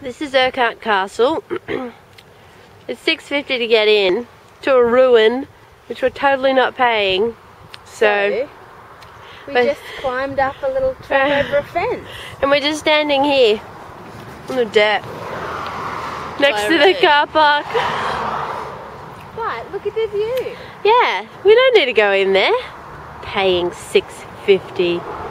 This is Urquhart Castle. it's 6.50 to get in to a ruin, which we're totally not paying. So, we just climbed up a little track over a fence. and we're just standing here on the dirt next to the car park. But look at the view. Yeah, we don't need to go in there. Paying 6.50.